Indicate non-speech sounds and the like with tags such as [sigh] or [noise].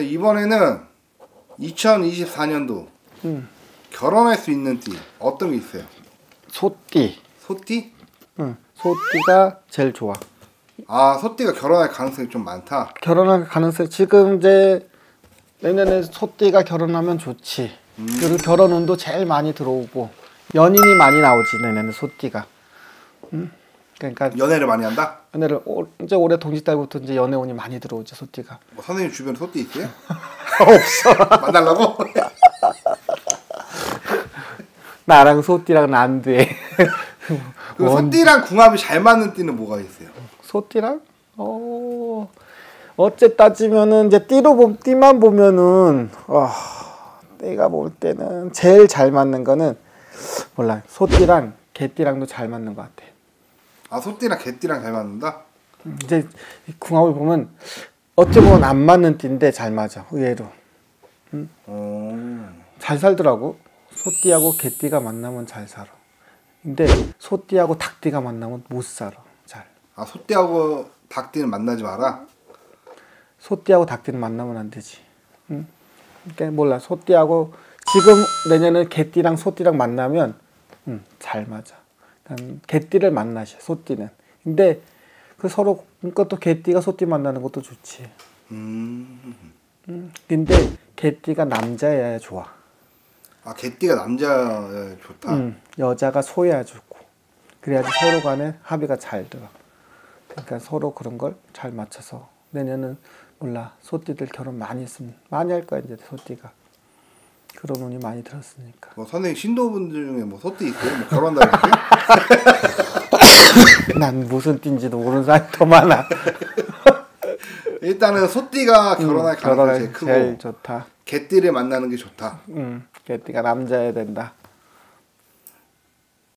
이번에는 2024년도 음. 결혼할 수 있는 띠 어떤 게 있어요? 소띠. 소띠? 응. 소띠가 제일 좋아. 아 소띠가 결혼할 가능성이 좀 많다. 결혼할 가능성 지금 이제 내년에 소띠가 결혼하면 좋지. 그리고 결혼 운도 제일 많이 들어오고 연인이 많이 나오지 내년에 소띠가. 음. 그러니까 연애를 많이 한다? 연애를 올- 이제 올해 동짓달부터 이제 연애운이 많이 들어오지 소띠가. 뭐 선생님 주변에 소띠 있어요? [laughs] 없어. [laughs] 만나려고? [laughs] 나랑 소띠랑은 안 돼. 그 소띠랑 궁합이 잘 맞는 띠는 뭐가 있어요? 소띠랑? 어 어째 따지면은 이제 띠로 보 띠만 보면은 와 내가 볼 때는 제일 잘 맞는 거는 몰라 소띠랑 개띠랑도 잘 맞는 것 같아. 아 소띠랑 개띠랑 잘 맞는다? 음, 이제 이 궁합을 보면 어찌 보면 안 맞는 띠인데 잘 맞아 의외로 어. 잘 살더라고. 소띠하고 개띠가 만나면 잘 살아. 근데 소띠하고 닭띠가 만나면 못 살아 잘. 아 소띠하고 닭띠는 만나지 마라. 소띠하고 닭띠는 만나면 안 되지. 응? 그러니까 몰라. 소띠하고 지금 내년에 개띠랑 소띠랑 만나면 응, 잘 맞아. 그러니까 개띠를 만나셔. 소띠는. 근데 그 서로 그것도 개띠가 소띠 만나는 것도 좋지. 음. 응? 근데 개띠가 남자여야 좋아. 아 개띠가 남자야 좋다. 응, 여자가 소여야 좋고. 그래야지 서로 간에 합의가 잘 들어. 그러니까 서로 그런 걸 잘 맞춰서 내년은 몰라 소띠들 결혼 많이 했으면 많이 할 거야 이제 소띠가 그런 운이 많이 들었으니까 뭐 선생님 신도분들 중에 뭐 소띠 있어요? 뭐 결혼한다 그랬어요? [laughs] 난 무슨 띠인지도 모르는 사람이 더 많아 [laughs] 일단은 소띠가 결혼할 가능성이 결혼할 제일 크고 제일 좋다 개띠를 만나는 게 좋다. 응 개띠가 남자여야 된다